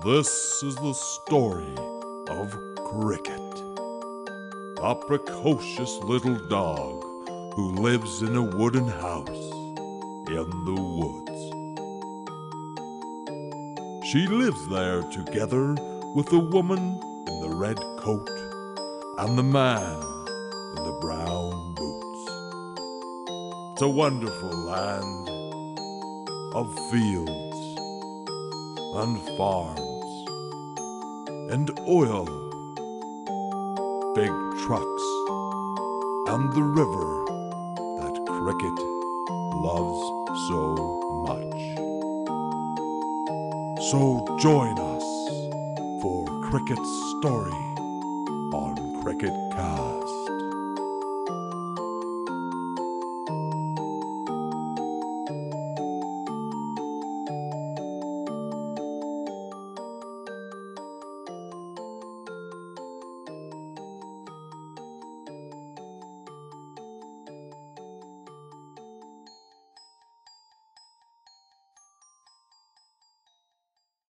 This is the story of Cricket, a precocious little dog who lives in a wooden house in the woods. She lives there together with the woman in the red coat and the man in the brown boots. It's a wonderful land of fields and farms and oil, big trucks, and the river that Cricket loves so much. So join us for Cricket's story on Cricket Cast.